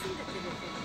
住んでてですね